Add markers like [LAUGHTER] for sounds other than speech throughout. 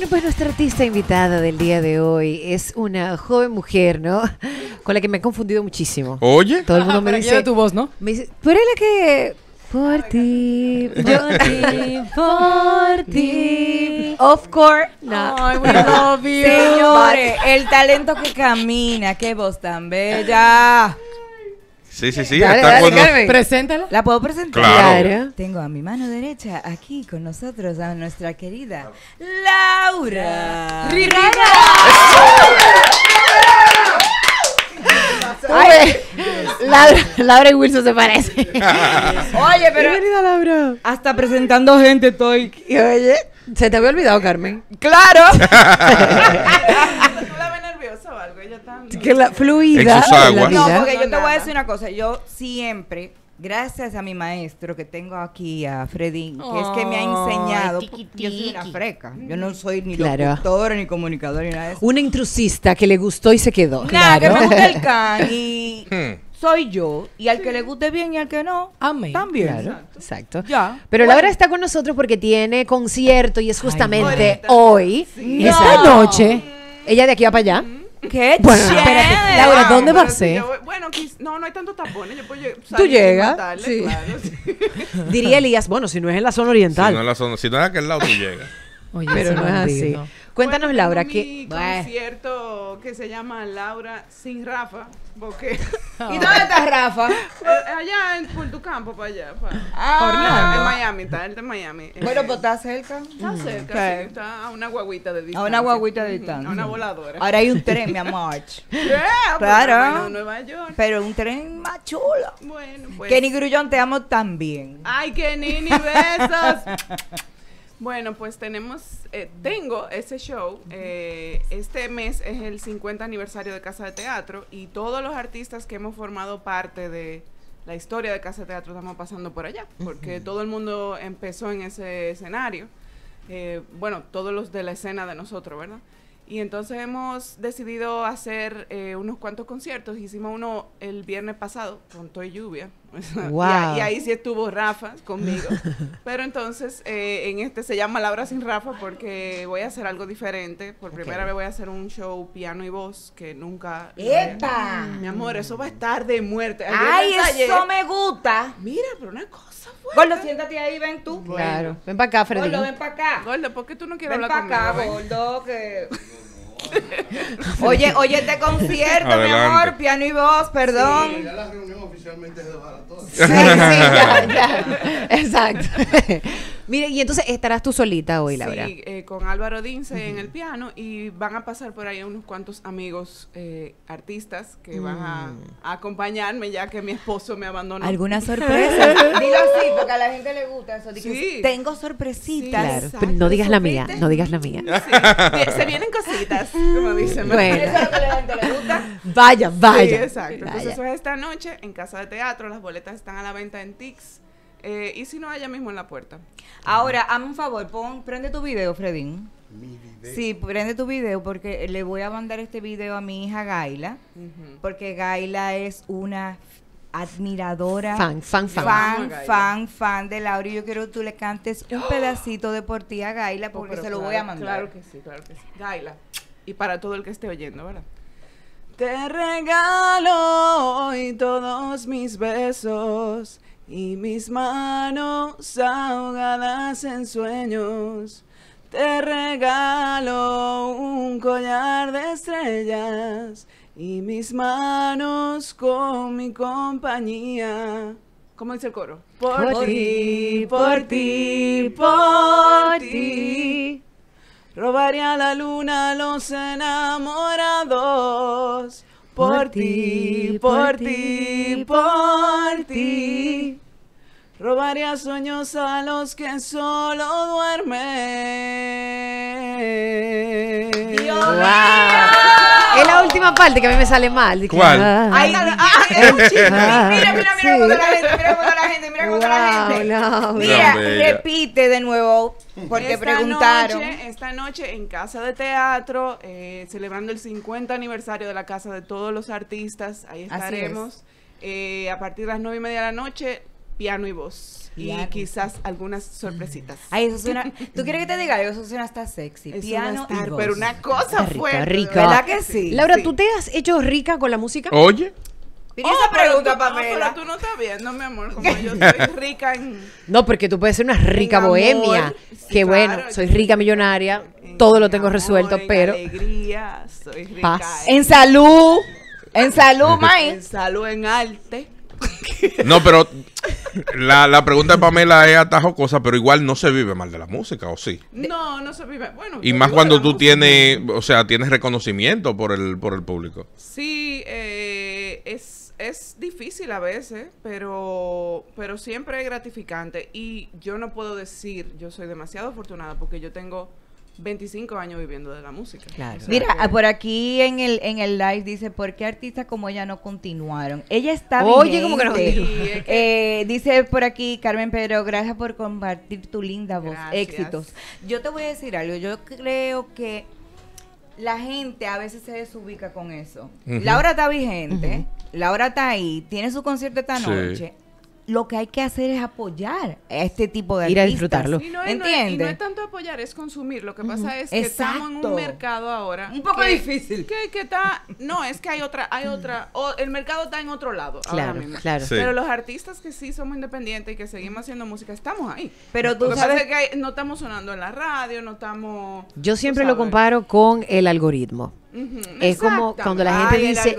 Bueno, pues nuestra artista invitada del día de hoy es una joven mujer, ¿no? Con la que me he confundido muchísimo. Oye. Todo el mundo me Pero dice, tu voz, ¿no? me dice, tú eres la que... Por ti, por [LAUGHS] ti, por ti. Of course. No. Ay, we love you. Señores, el talento que camina, qué voz tan bella. Sí, sí, sí. Dale, está dale, Carmen. Preséntala. ¿La puedo presentar? Claro. Claro. Tengo a mi mano derecha aquí con nosotros a nuestra querida Laura Ay, Laura, Laura y Wilson se parecen. [LAUGHS] Oye, pero Bienvenida, Laura. hasta presentando gente estoy. Y oye, se te había olvidado, Carmen. ¡Claro! [LAUGHS] ¿Tú la ves nerviosa o algo? Ella está... Que la fluida. En sus aguas. No, porque yo te voy a decir una cosa. Yo siempre, gracias a mi maestro que tengo aquí, a Fredín, que es que me ha enseñado. yo soy una freca. Yo no soy ni Claro. locutora, ni comunicadora, ni nada de eso. Una intrusista que le gustó y se quedó. Nada, que Claro. me gusta [LAUGHS] el can y Hmm. soy yo. Y al que le guste bien y al que no, Amén. también. Claro, exacto. Ya. Pero Bueno. Laura está con nosotros porque tiene concierto y es justamente hoy. Esta Exacto. noche. Ella de aquí va para allá. ¡Qué Bueno, chévere! espérate, Laura, ¿dónde pero va a si ser? yo voy- bueno, quiz- no, no hay tanto tapones. Yo puedo lle- salir sin llegas, matarle, sí. claro, sí. [LAUGHS] Diría Elías, bueno, si no es en la zona Si oriental. no, es la zona- si no es aquel lado, tú llegas. [LAUGHS] Oye, pero no es así. Cuéntanos, Bueno, Laura, tengo que... mi Bueno. concierto que se llama Laura sin Rafa. [LAUGHS] ¿Y dónde está Rafa? eh, allá en Puerto Campo, para allá. Para, Ah. en Miami, está el de Miami. Bueno, pues está cerca. Está cerca, sí, está a una guaguita de distancia. A una guaguita de distancia. A una voladora. Ahora hay un tren, mi amor. [LAUGHS] Yeah, Claro. pero bueno, Nueva York. Pero un tren más chulo. Bueno, pues. Kenny Grullón, te amo también. Ay, nini, besos. [LAUGHS] bueno, pues tenemos, eh, tengo ese show. eh, este mes es el 50 aniversario de Casa de Teatro y todos los artistas que hemos formado parte de la historia de Casa de Teatro estamos pasando por allá, porque todo el mundo empezó en ese escenario. Eh, bueno, todos los de la escena de nosotros, ¿verdad? Y entonces hemos decidido hacer eh, unos cuantos conciertos. Hicimos uno el viernes pasado con Toy Lluvia. [LAUGHS] Y a- Wow. y, ahí sí estuvo Rafa conmigo. [LAUGHS] Pero entonces en este se llama Laura sin Rafa porque voy a hacer algo diferente. Por primera vez voy a hacer un show piano y voz que nunca... ¡Epa! Mi amor, eso va a estar de muerte. Ayer ¡Ay, ensayé. eso me gusta! Mira, pero una cosa fuerte. Gordo, siéntate ahí, ven tú. Claro. Ven para acá, Freddy. Gordo, ven para acá. Gordo, ¿por qué tú no quieres Ven hablar para acá, conmigo? ven? gordo, que... [LAUGHS] Oye, oye, este concierto, mi amor, piano y voz, perdón. Ya la reunión oficialmente es de Baratón. Sí, sí, ya, [LAUGHS] ya. Exacto. Mire, y entonces estarás tú solita hoy, Laura. Sí, eh, con Álvaro Dince en el piano y van a pasar por ahí unos cuantos amigos eh, artistas que van a, Mm. a acompañarme ya que mi esposo me abandonó. ¿Alguna [LAUGHS] sorpresa? Dilo así, porque a la gente le gusta eso. Di que Sí. Tengo sorpresitas. Claro, no digas la mía, no digas la mía. Sí, se vienen cositas, como dicen. Bueno. Eso es lo que a la gente le gusta. Vaya, vaya. Sí, exacto. Entonces eso es esta noche en Casa de Teatro, las boletas están a la venta en Tix eh, y si no, allá mismo en la puerta. Ahora, hazme un favor, pon, prende tu video, Fredín. Mi video. Sí, prende tu video porque le voy a mandar este video a mi hija Gaila, porque Gaila es una admiradora, Fan, fan, fan. fan, fan, fan de Laura. Y yo quiero que tú le cantes un pedacito de por ti a Gaila porque Pero se lo claro, voy a mandar. Claro que sí, claro que sí. Gaila. Y para todo el que esté oyendo, ¿verdad? Te regalo hoy todos mis besos y mis manos ahogadas en sueños. Te regalo un collar de estrellas y mis manos con mi compañía. ¿Cómo dice el coro? Por, ti, por ti, por ti. Robaría la luna a los enamorados. Por ti, por ti, por ti. Robaría sueños a los que solo duermen. Dios Wow. Es la última parte que a mí me sale mal. ¿Cuál? ah, Ay, Ah, ah, es un [LAUGHS] ah, Mira, mira, mira sí. cómo está la gente, mira cómo está la gente, mira cómo está la Wow, gente. no, Mira, repite de nuevo, porque esta preguntaron. Noche, esta noche en Casa de Teatro, eh, celebrando el 50 aniversario de la Casa de todos los artistas, ahí Así estaremos. Eh, a partir de las 9 y media de la noche, piano y voz. Piano. Y quizás algunas sorpresitas. Ay, eso suena. ¿Tú quieres que te diga algo? Eso suena hasta sexy. Eso Piano estar, y voz. pero una cosa rica, fuerte. rica. ¿Verdad que sí? Laura, Sí. ¿tú te has hecho rica con la música? Oye, Mira Oh, esa pero pregunta, no, Pamela. pero tú no estás viendo, mi amor, como yo soy [LAUGHS] rica en... No, porque tú puedes ser una rica En amor, bohemia. sí, que bueno, soy rica millonaria, en todo lo tengo amor, resuelto, en pero alegría, soy rica Paz. En salud. En salud, en May. salud, en arte. [LAUGHS] no, pero la, la pregunta de Pamela es atajo cosa, pero igual no se vive mal de la música, ¿o sí? No, no se vive. Bueno, Y más cuando tú música. tienes, o sea, tienes reconocimiento por el, por el público. Sí, eh, es, es difícil a veces, pero, pero siempre es gratificante. Y yo no puedo decir, yo soy demasiado afortunada porque yo tengo 25 años viviendo de la música. Claro. O sea Mira, que- por aquí en el, en el live dice, ¿por qué artistas como ella no continuaron? Ella está Oye, ¿cómo que no vigente. continuaron? Sí, es que- Eh, dice por aquí Carmen Pedro, gracias por compartir tu linda voz. Gracias. Éxitos. Yo te voy a decir algo, yo creo que la gente a veces se desubica con eso. Ujú. Laura está vigente, Laura está ahí, tiene su concierto esta Sí. noche. Lo que hay que hacer es apoyar a este tipo de Ir a disfrutarlo. Y no, es- no es- y no es tanto apoyar, es consumir. Lo que pasa es que estamos en un mercado ahora. Un poco que- difícil. Que, que está. No, es que hay otra. hay otra o El mercado está en otro lado. ahora Claro, mismo. claro. Sí. Pero los artistas que sí somos independientes y que seguimos haciendo música, estamos ahí. Pero tú Lo sabes pasa es que hay- no estamos sonando en la radio, no estamos. Yo siempre lo comparo con el algoritmo. Es como cuando la gente Ay, dice,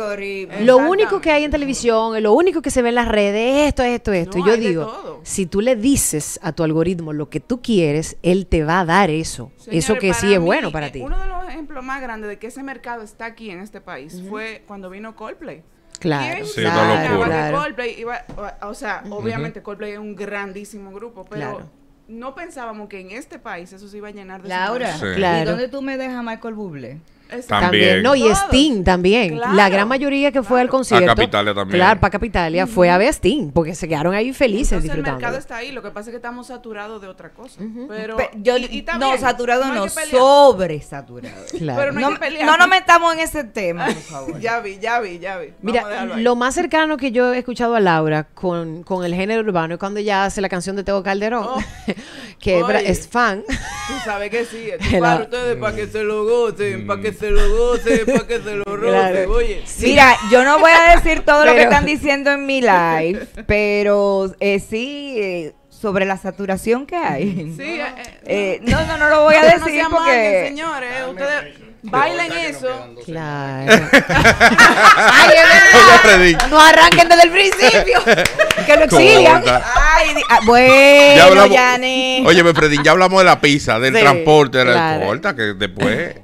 lo único que hay en televisión, lo único que se ve en las redes, esto, esto, esto. No, y yo digo, si tú le dices a tu algoritmo lo que tú quieres, él te va a dar eso. Eso que sí es bueno para eh, ti. Uno de los ejemplos más grandes de que ese mercado está aquí en este país fue cuando vino Coldplay. Claro, ¿Quién Sí, que claro. Coldplay iba, o, o sea, obviamente Coldplay es un grandísimo grupo, pero Claro. no pensábamos que en este país eso se iba a llenar de Laura. Sí. ¿y Claro. dónde tú me dejas Michael Bublé? También. No, y. Sting también. Claro, la gran mayoría que fue al concierto. A Capitalia también. Claro, para Capitalia fue a ver a Sting, porque se quedaron ahí felices Entonces el disfrutando. mercado está ahí, lo que pasa es que estamos saturados de otra cosa. Pero Pe- yo, y- y está no, saturado no, sobresaturado. [LAUGHS] Claro. Pero no hay No, que pelear. no nos metamos en ese tema, por [LAUGHS] favor. Ya vi, ya vi, ya vi. Mira, lo más cercano que yo he escuchado a Laura con, con el género urbano es cuando ella hace la canción de Tego Calderón, Oh. [LAUGHS] que es bra- Oye. es fan. Tú sabes que sí, es para ustedes, para que se lo gocen, para que se lo gocen, para que se lo rocen, Claro. oye. Mira, yo no voy a decir todo lo que Pero- están diciendo en mi live, pero eh, sí, eh, sobre la saturación que hay. Sí, eh, Eh, no, no, no lo voy a no, no decir amarguen, porque... señores, ustedes bailen eso. Claro. [LAUGHS] Ay, es verdad. No arranquen desde el principio. [LAUGHS] que lo exilian. Ay, ah, bueno, Ya hablamos-. Oye, Freddy, ya hablamos de la pizza, del Sí, transporte, de la claro. corta, que después.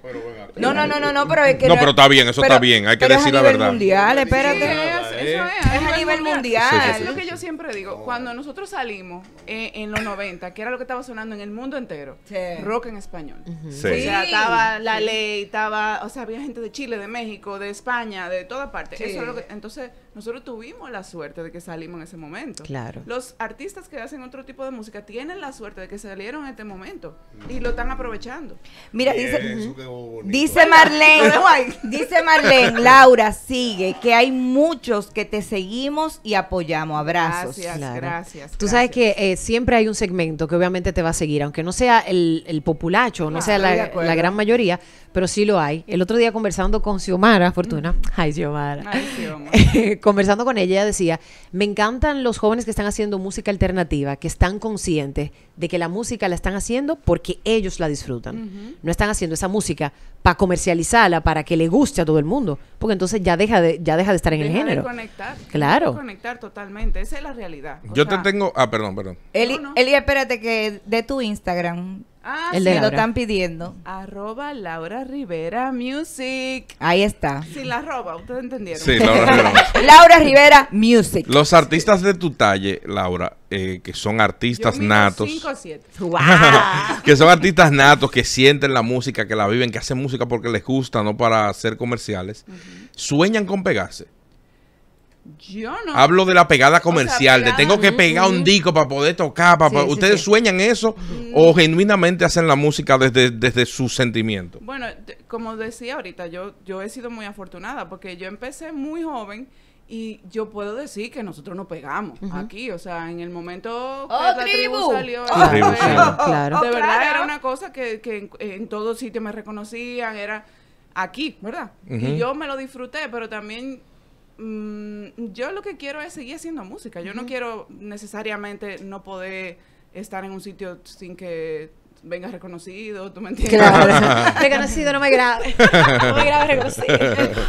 No, no, no, no, no, pero es que No, pero está bien, eso está bien, hay que decir la a nivel verdad. mundial, Sí, espérate. es, eso es, Es a nivel mundial. Sí, sí, Es sí. lo que yo siempre digo. Cuando nosotros salimos eh, en los 90, que era lo que estaba sonando en el mundo entero, Sí. rock en español. Sí. O sea, Sí. estaba la ley, estaba, o sea, había gente de Chile, de México, de España, de toda parte. Sí. Eso es lo que, entonces, nosotros tuvimos la suerte de que salimos en ese momento. Claro. Los artistas que hacen otro tipo de música tienen la suerte de que salieron en este momento y lo están aprovechando. Mira, dice, dice Marlene, [LAUGHS] dice Marlene, Laura, sigue, que hay muchos que te seguimos y apoyamos. Abrazos. Gracias, Claro. gracias. Tú sabes gracias. que eh, siempre hay un segmento que obviamente te va a seguir, aunque no sea el, el populacho, no sea la gran mayoría, pero sí lo hay. El otro día conversando con Xiomara Fortuna, ay Xiomara, Ay, vamos. [LAUGHS] conversando con ella, ella decía, me encantan los jóvenes que están haciendo música alternativa, que están conscientes de que la música la están haciendo porque ellos la disfrutan. No están haciendo esa música para comercializarla, para que le guste a todo el mundo, porque entonces ya deja de, ya deja de estar en el género. De conectar. Claro. deja de conectar totalmente. Esa es la realidad. O Yo te tengo. Ah, perdón, perdón. Eli, No, no. Eli, espérate que de tu Instagram Ah, El sí. de lo Laura. están pidiendo. Arroba Laura Rivera Music. Ahí está. Sin la arroba, ustedes entendieron. Sí, Laura Rivera. [LAUGHS] Laura Rivera Music. Los artistas de tu talle, Laura, eh, que son Yo artistas mido natos. cinco o siete. [LAUGHS] que son artistas natos, que sienten la música, que la viven, que hacen música porque les gusta, no para hacer comerciales. Sueñan con pegarse. Yo no. Hablo de la pegada comercial, de pegada, tengo que pegar un disco para poder tocar. Para, Sí, para- sí, ¿Ustedes sí. sueñan eso o genuinamente hacen la música desde, desde sus sentimientos? Bueno, como decía ahorita, yo, yo he sido muy afortunada porque yo empecé muy joven Y yo puedo decir que nosotros nos pegamos aquí, o sea, en el momento que ¡Oh, la tribu tribu! salió, ¡Oh, tribu, claro. de verdad claro. era una cosa que, que en, en todo sitio me reconocían, era aquí, ¿verdad? Y yo me lo disfruté, pero también mm, yo lo que quiero es seguir haciendo música. Yo no quiero necesariamente no poder estar en un sitio sin que venga reconocido, ¿tú me entiendes? Claro. [LAUGHS] [LAUGHS] reconocido no me graba. [LAUGHS] No me graba reconocido.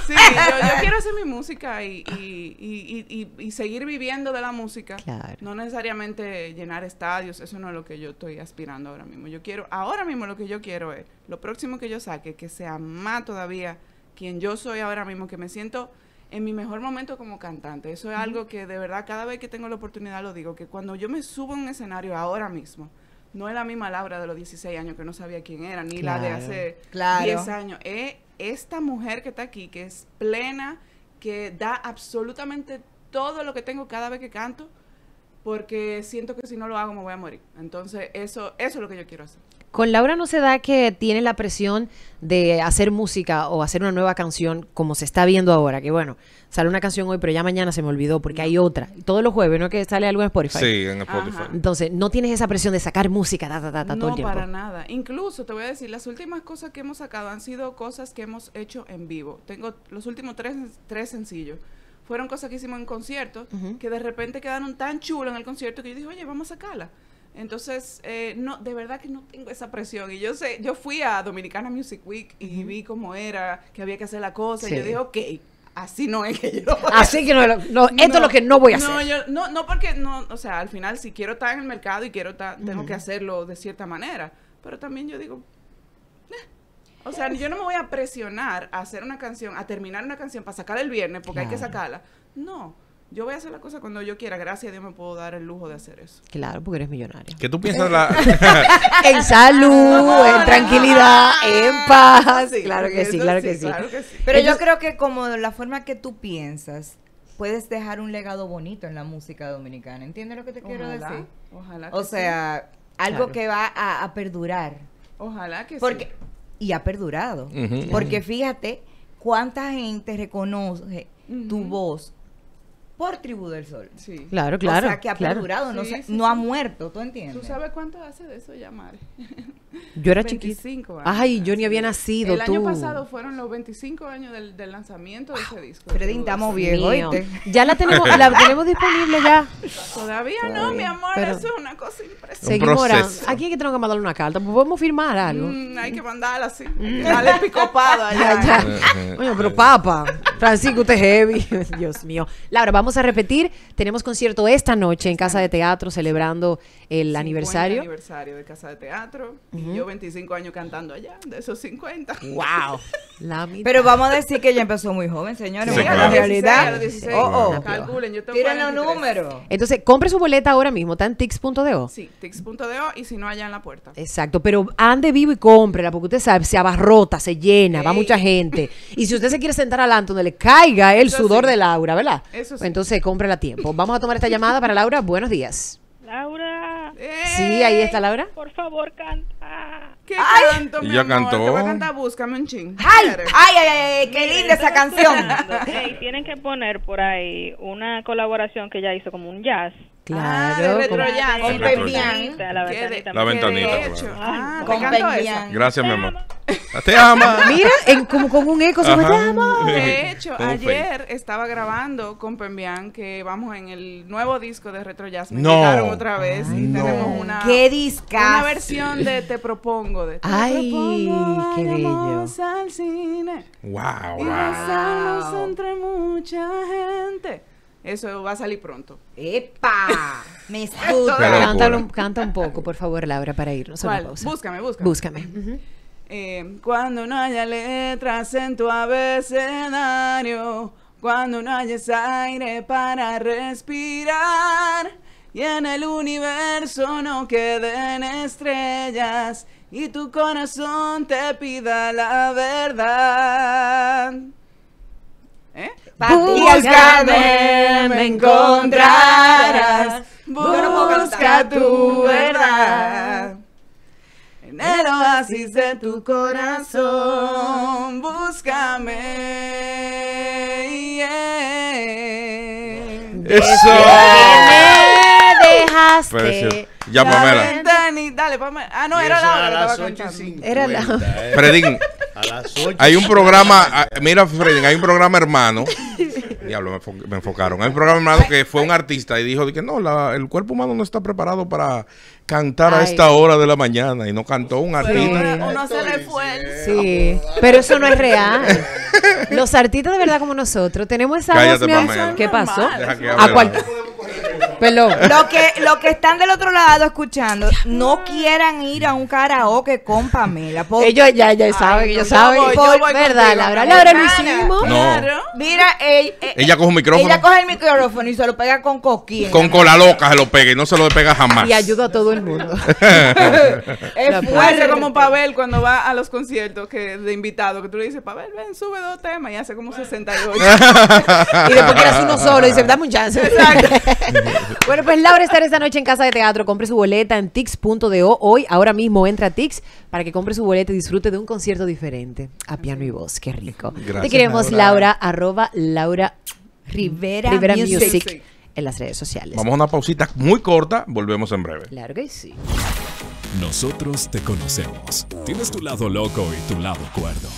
Sí, yo, yo quiero hacer mi música y, y, y, y- y- y seguir viviendo de la música. Claro. No necesariamente llenar estadios, eso no es lo que yo estoy aspirando ahora mismo. Yo quiero, ahora mismo lo que yo quiero es, lo próximo que yo saque, que sea más todavía quien yo soy ahora mismo, que me siento en mi mejor momento como cantante. Eso es algo que de verdad cada vez que tengo la oportunidad lo digo, que cuando yo me subo a un escenario ahora mismo, no es la misma Laura de los 16 años que no sabía quién era, ni la de hace Claro. 10 años. Es esta mujer que está aquí, que es plena, que da absolutamente todo lo que tengo cada vez que canto, porque siento que si no lo hago me voy a morir. Entonces, eso, eso es lo que yo quiero hacer. Con Laura no se da que tiene la presión de hacer música o hacer una nueva canción como se está viendo ahora, que bueno, sale una canción hoy, pero ya mañana se me olvidó porque hay otra. Todos los jueves, ¿no que sale algo en Spotify? Sí, en Spotify. Ajá. Entonces, no tienes esa presión de sacar música, ta, ta, ta, ta, todo el No, para nada. Incluso te voy a decir, las últimas cosas que hemos sacado han sido cosas que hemos hecho en vivo. Tengo los últimos tres, tres sencillos. Fueron cosas que hicimos en conciertos que de repente quedaron tan chulos en el concierto que yo dije, oye, vamos a sacarla. Entonces, eh, no, de verdad que no tengo esa presión. Y yo sé, yo fui a Dominicana Music Week y vi cómo era, que había que hacer la cosa. Sí. Y yo dije, ok, así no es que yo [LAUGHS] Así que no, no, esto es lo que no voy a hacer. no, yo- no, no porque no, o sea, al final si quiero estar en el mercado y quiero estar, tengo que hacerlo de cierta manera, pero también yo digo, o sea, yo no me voy a presionar a hacer una canción, a terminar una canción para sacarla el viernes porque hay que sacarla. No, yo voy a hacer la cosa cuando yo quiera, gracias a Dios me puedo dar el lujo de hacer eso. Claro, porque eres millonaria. ¿Qué tú piensas la... [LAUGHS] En salud, en tranquilidad, en paz. Sí, claro que sí, claro que sí. claro que sí. Pero yo creo que como la forma que tú piensas, puedes dejar un legado bonito en la música dominicana. ¿Entiendes lo que te quiero Ojalá, decir? Ojalá que O sí. sea, algo Claro. que va a, a perdurar. ojalá que Porque, sí. y ha perdurado. Porque fíjate cuánta gente reconoce tu voz por Tribu del Sol. Sí. Claro, claro. o sea, que ha claro. perdurado, no, Sí, se- sí, no sí. ha muerto, ¿tú entiendes? ¿Tú sabes cuánto hace de eso ya, Mari? [LAUGHS] Yo era chiquita. 25 años. Ay, yo ni había nacido, El año tú. pasado fueron los 25 años del, del lanzamiento de ese disco. Freddy, estamos. ¿oíste? Ya la tenemos, la tenemos disponible ya. Todavía no, mi amor, Pero- eso es una cosa impresionante. Seguimos orando. proceso. Aquí es que tengo que mandarle una carta. Pues podemos firmar algo. Mm, hay que mandarla así. hay que Darle picopado [LAUGHS] allá. Ya, ya. Ujú. Coño, pero papa. Francisco, usted heavy. [LAUGHS] Dios mío. Laura, vamos a repetir. Tenemos concierto esta noche en Casa de Teatro celebrando el 50 aniversario. aniversario de Casa de Teatro. Y yo 25 años cantando allá, de esos 50. ¡Wow! [LAUGHS] La mitad. Pero vamos a decir que ella empezó muy joven, señores. Sí, Mira claro. la realidad. 16, Oh, oh. Calculen, yo tengo Tiren los 43. números. Entonces, compre su boleta ahora mismo. Está en tix.do. Sí, tix.do y si no allá en la puerta. Exacto, pero ande vivo y cómprela, porque usted sabe, se abarrota, se llena, va mucha gente. Y si usted se quiere sentar adelante donde le caiga el Eso sudor sí. de Laura, ¿verdad? Eso sí. Entonces, cómprela a tiempo. Vamos a tomar esta llamada para Laura. Buenos días. Laura, Sí, ahí está Laura. por favor, canta. ¿Qué Ay. canto, mi Ya amor? cantó. Te voy a cantar Búscame un ching. ¡Ay! ¡Ay, ay, ay! ¡Qué linda esa canción! [LAUGHS] Ey, tienen que poner por ahí una colaboración que ella hizo como un jazz. Ah, de Claro. jazz. Con ventanita, La ¿Qué de- ventanita. La Ah, con ¿te esa? Gracias, mi amor. [LAUGHS] Te ama. Mira, en, como con un eco, se me Ajá. llama. De hecho, ayer estaba grabando con Pembian que vamos en el nuevo disco de Retro Jazz. Me No. otra vez y no. tenemos una, ¡Qué una versión de Te Propongo. De, Te Ay, propongo, qué vayamos al cine Wow, y wow. entre mucha gente. Eso va a salir pronto. ¡Epa! [LAUGHS] Me escucha. Cántalo canta un poco, por favor, Laura, para irnos a una ¿Cuál? pausa. Búscame, búscame. Búscame. Eh, cuando no haya letras en tu abecedario, cuando no hayas aire para respirar y en el universo no queden estrellas y tu corazón te pida la verdad. ¿Eh? Búscame, me encontrarás. Busca tu verdad. En el oasis de tu corazón, búscame. yeah. Eso. Me dejaste. Precioso. Ya, La Pamela. Dale, Pamela. Ah, no, Y era la a otra que las estaba 8 y cantando. 50, Era la- eh. A las 8 hay un programa, mira Fredín, hay un programa hermano. Diablo, me, enfo- me enfocaron. Hay un programa hermano que fue un artista y dijo de que no, la- el cuerpo humano no está preparado para cantar a esta hora de la mañana. Y no cantó un artista. uno, uno. Sí, pero eso no es real. [LAUGHS] Los artistas de verdad como nosotros tenemos esa Cállate, voz. ¿Qué pasó? Deja que A cual... Perdón. Lo que, lo que están del otro lado escuchando, no quieran ir a un karaoke con Pamela. porque- Ellos ya, ya saben, ellos yo saben. voy, yo Por- voy ¿Verdad, contigo, Laura? Laura lo hermana. hicimos. No. Claro. Mira, ella, Ella coge un micrófono. Ella coge el micrófono y se lo pega con coquín. Con cola loca se lo pega y no se lo pega jamás. Y ayuda a todo el mundo. [LAUGHS] Es fuerte. Como Pavel cuando va a los conciertos que de invitado, que tú le dices, Pavel, ven, sube dos temas y hace como 68. [LAUGHS] y después que hace uno solo, dice, dame un chance. Exacto. [LAUGHS] [LAUGHS] bueno, pues Laura estará esta noche en Casa de Teatro. Compre su boleta en tix.do. Hoy, ahora mismo, entra a Tix para que compre su boleta y disfrute de un concierto diferente. A piano y voz. Qué rico. Gracias, Te queremos, Laura. Laura, arroba Laura Rivera, Rivera Music. Music en las redes sociales. Vamos a una pausita muy corta. Volvemos en breve. Claro que sí. Nosotros te conocemos. Tienes tu lado loco y tu lado cuerdo.